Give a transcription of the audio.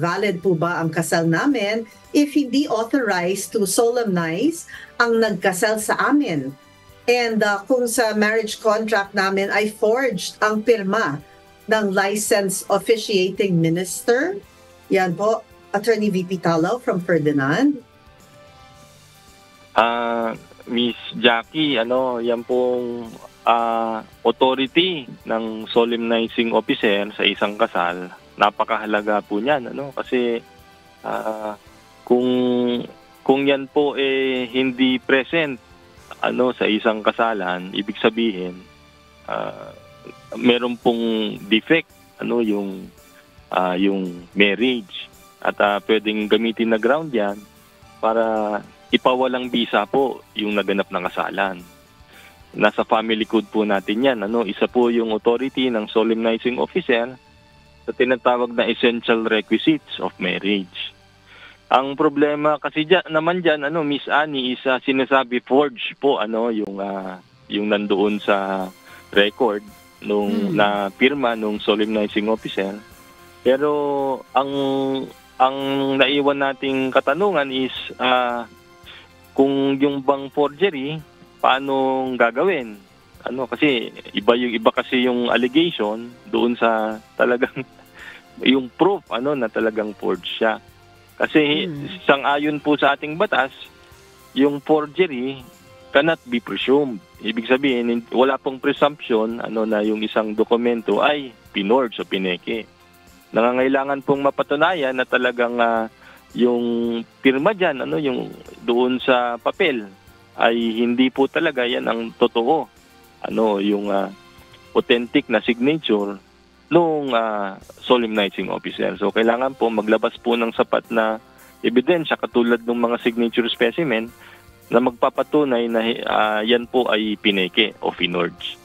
valid po ba ang kasal namin if hindi authorized to solemnize ang nagkasal sa amin. And uh, kung sa marriage contract namin ay forged ang pirma ng licensed officiating minister, yan po, Attorney VP Talaw from Ferdinand. Ah, Miss Jackie, ano, yan pong ah, authority ng solemnizing officer sa isang kasal. Napakahalaga po niyan, ano, kasi ah, kung kung yan po eh hindi present ano sa isang kasalan, ibig sabihin ah, meron pong defect ano yung ah, yung marriage at ah, pwedeng gamitin na ground yan para ipawalang bisa po yung naganap na kasalan. Nasa family code po natin yan. Ano? Isa po yung authority ng solemnizing officer sa tinatawag na essential requisites of marriage. Ang problema kasi dyan, naman dyan, ano, Miss Annie, isa sinasabi forge po ano, yung, ah, yung nandoon sa record nung Hmm. na pirma nung solemnizing officer. Pero ang ang naiwan nating katanungan is ah, kung yung bang forgery, paano gagawin? Ano kasi iba yung iba kasi yung allegation doon sa talagang yung proof ano na talagang forged siya. Kasi Hmm. sang-ayon po sa ating batas, yung forgery cannot be presumed. Ibig sabihin, hin- wala pong presumption ano na yung isang dokumento ay pinorge o pineke. Nangangailangan pong mapatunayan na talagang ah, yung pirma dyan, ano, yung doon sa papel, ay hindi po talaga yan ang totoo. Ano, yung ah, authentic na signature nung ah, solemnizing officer. So, kailangan po maglabas po ng sapat na ebidensya katulad ng mga signature specimen na magpapatunay na ah, yan po ay pineke o finorge.